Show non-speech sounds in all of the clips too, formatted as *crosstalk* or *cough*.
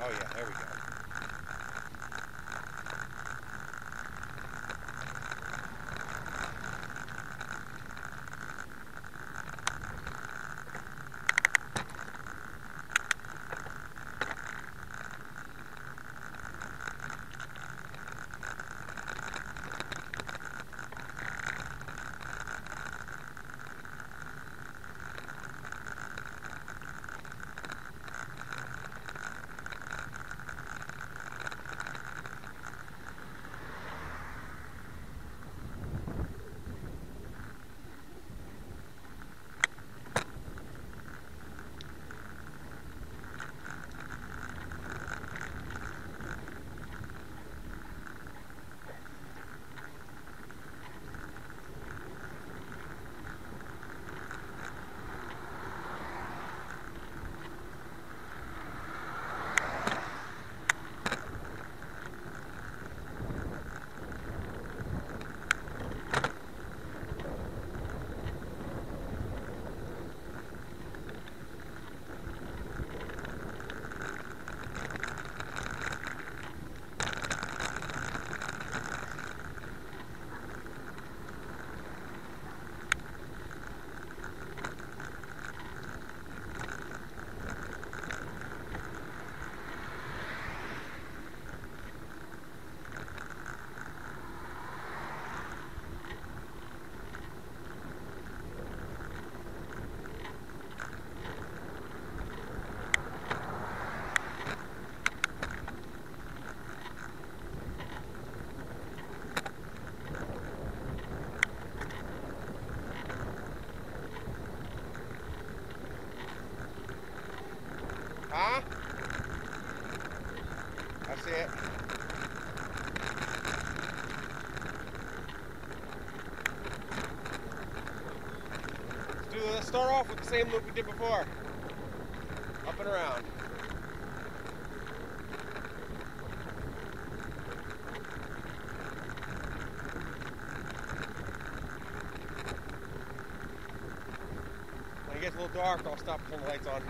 Oh yeah, there we go. Same loop we did before. Up and around. When it gets a little dark, I'll stop and turn the lights on.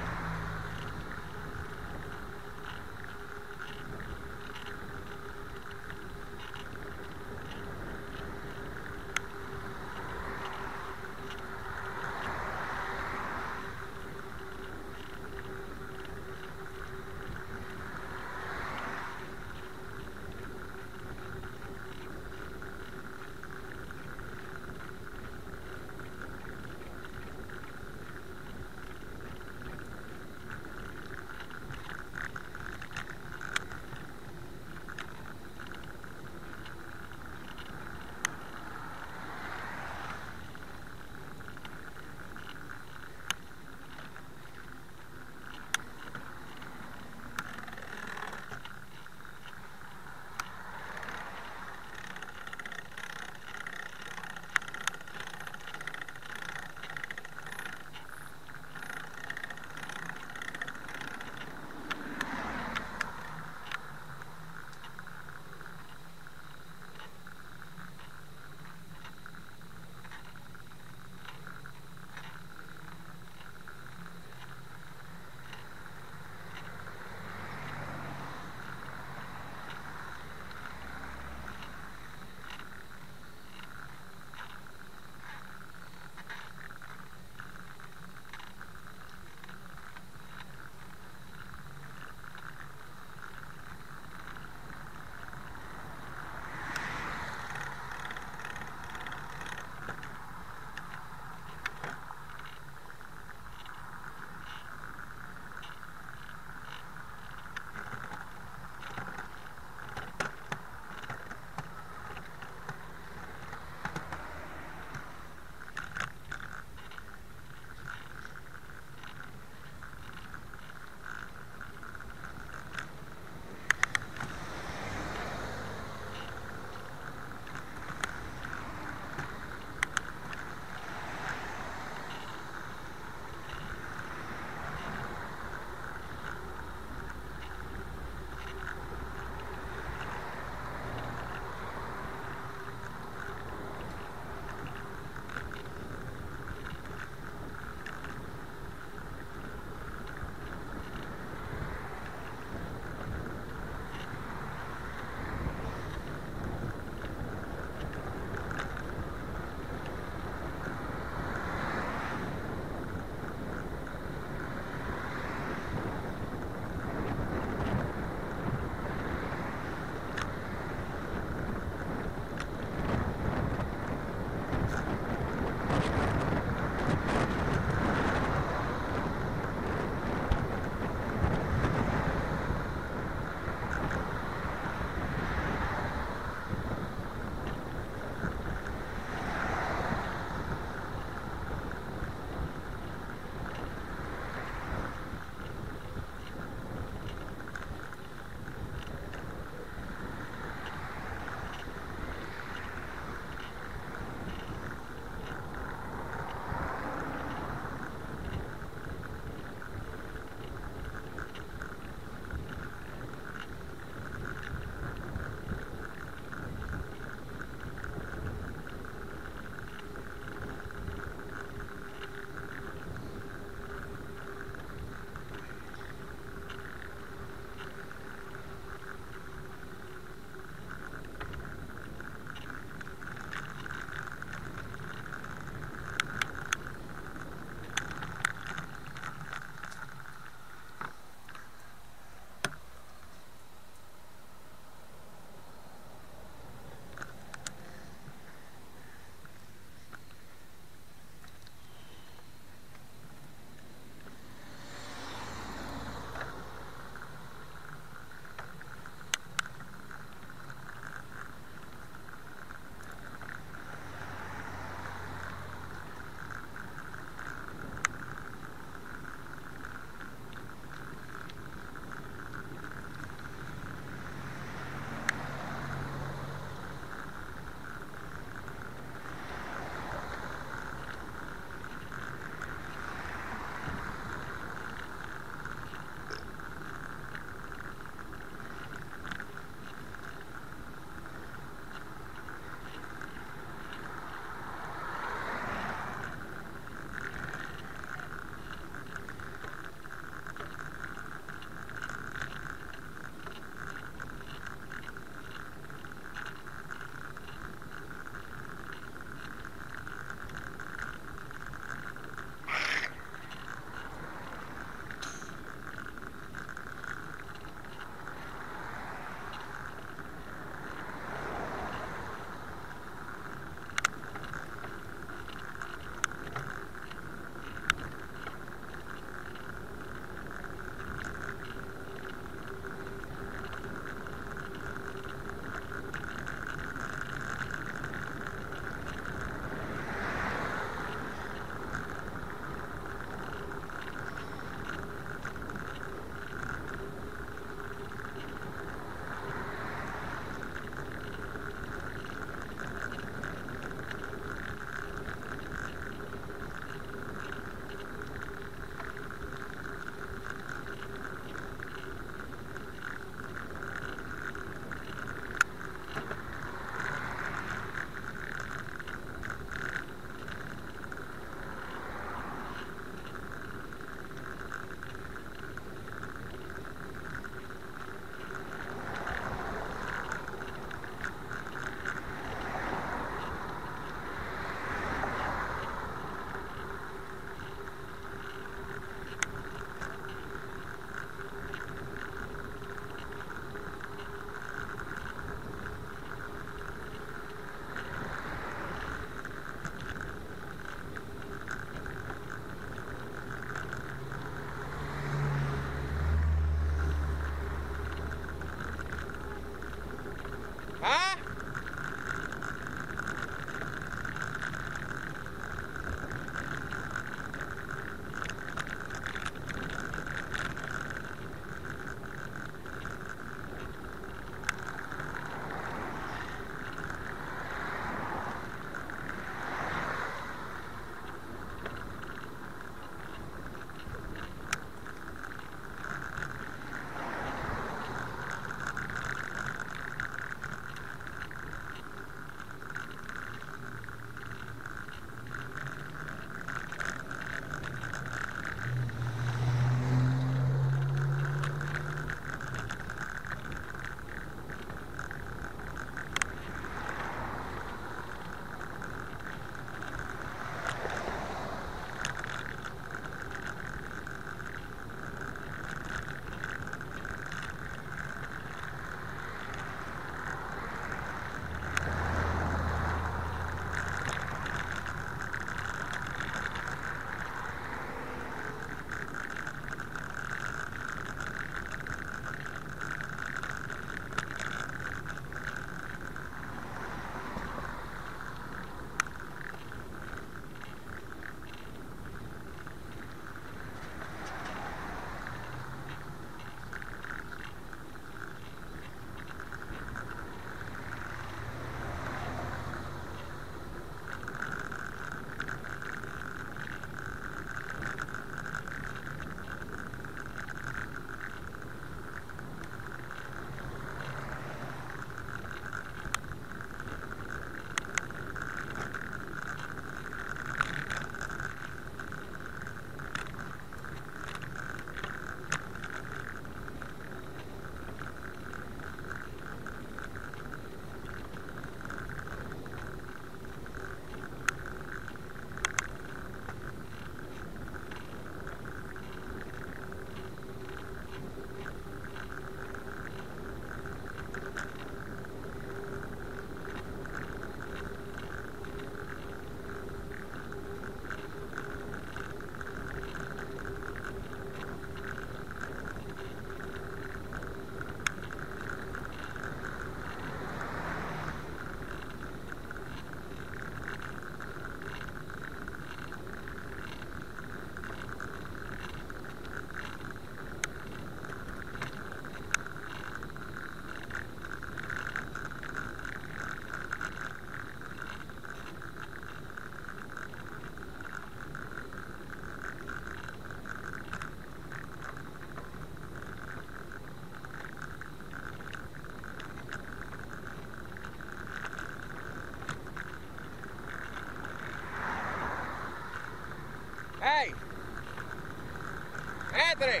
Anthony!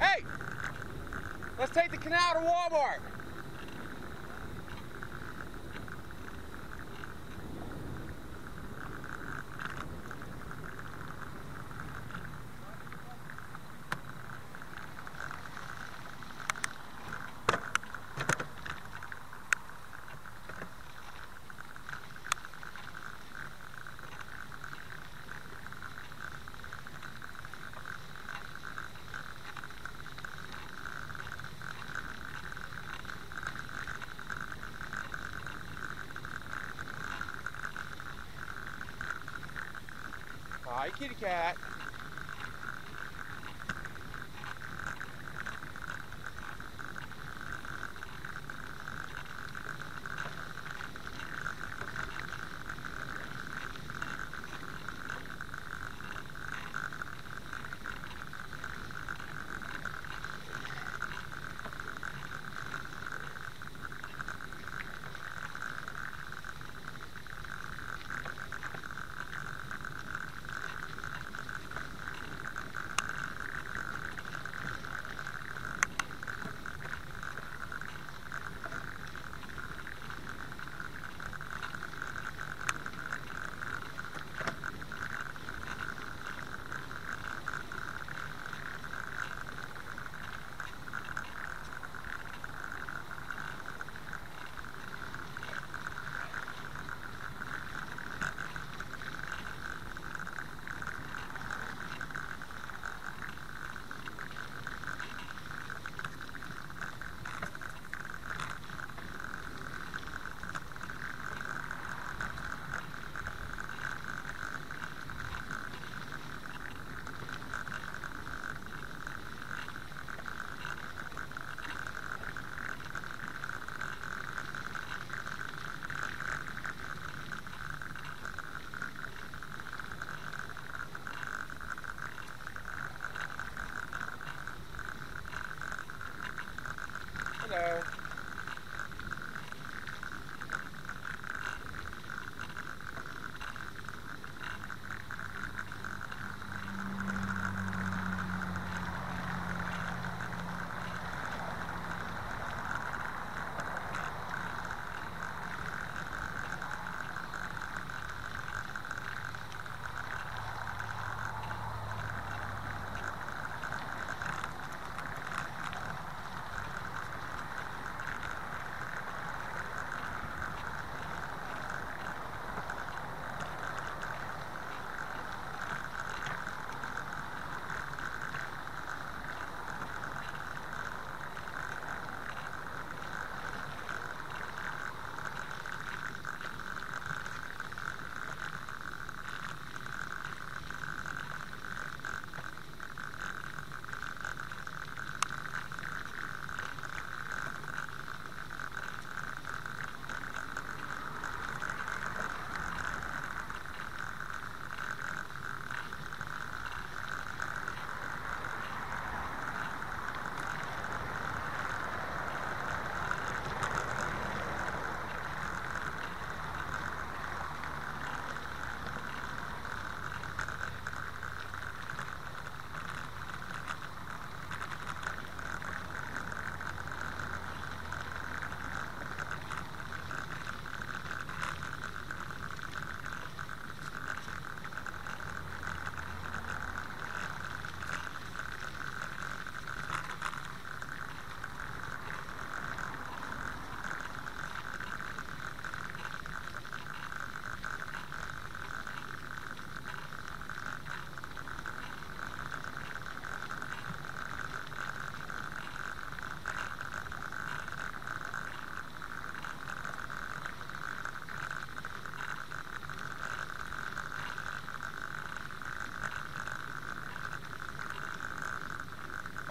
Hey! Let's take the canal to Walmart. Hi, kitty cat.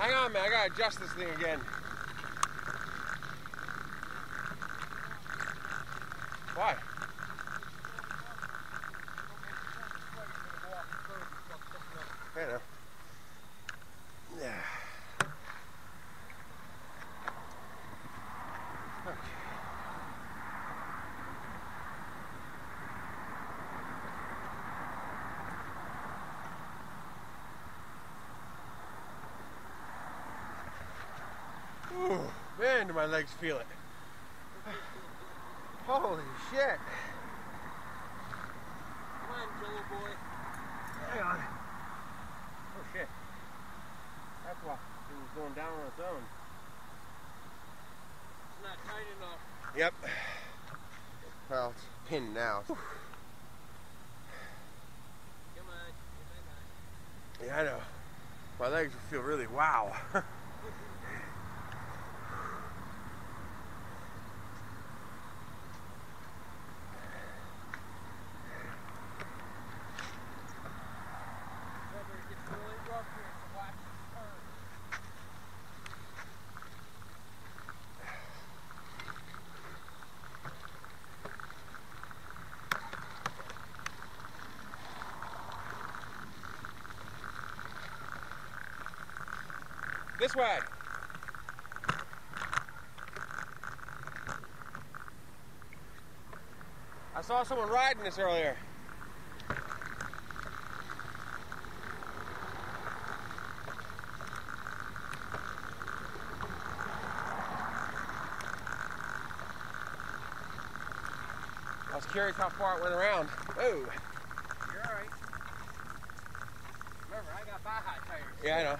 Hang on, man. I gotta adjust this thing again. Why? I know. Yeah. Okay. Man, do my legs feel it. *sighs* Holy shit. Come on, Jello boy. Hang on. Oh shit. That's why it was going down on its own. It's not tight enough. Yep. Well, it's pinned now. Come on. Yeah, I know. My legs feel really wow. *laughs* Remember, it gets really rough here, so watch this turn. This way. I saw someone riding this earlier. I was curious how far it went around. Oh, You're alright. Remember, I got Baja tires. yeah, I know.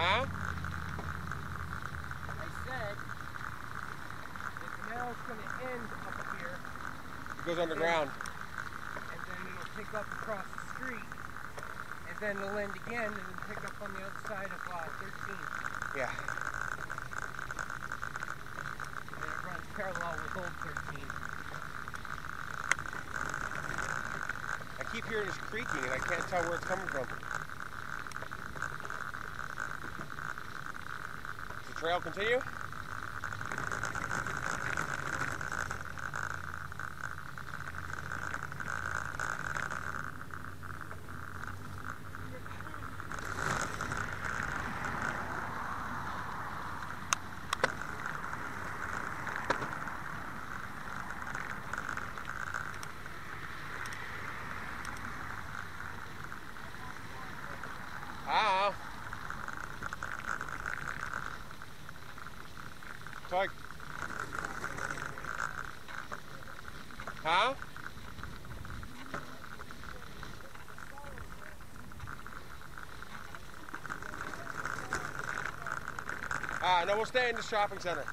Huh? I said the canal's going to end up here, Goes underground. and then it'll pick up across the street, and then it'll end again, and pick up on the other side of uh, 13. Yeah. And it runs parallel with old 13. I keep hearing this creaking and I can't tell where it's coming from. Does the trail continue? I don't know. Like, huh? Ah, no, we'll stay in the shopping center.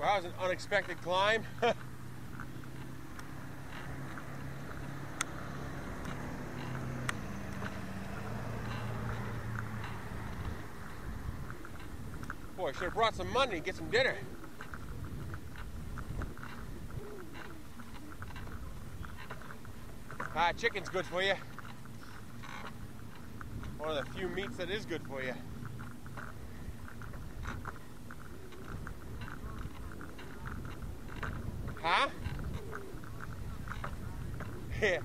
Well, that was an unexpected climb. *laughs* Boy, should have brought some money and get some dinner. Ah, chicken's good for you. One of the few meats that is good for you. Huh? Yeah.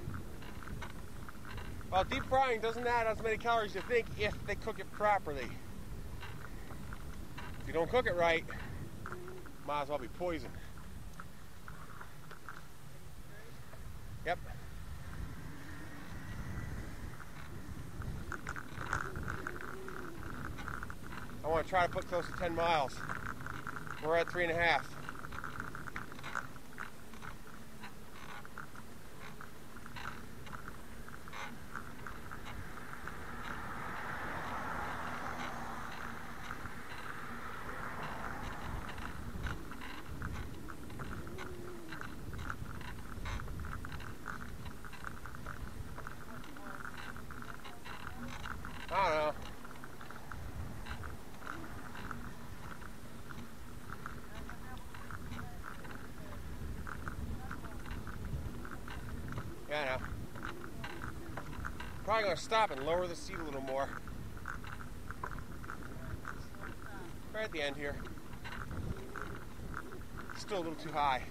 Well, deep frying doesn't add as many calories as you think if they cook it properly. If you don't cook it right, might as well be poison. Yep. I want to try to put close to 10 miles. We're at three and a half. Probably gonna stop and lower the seat a little more. Right at the end here. Still a little too high.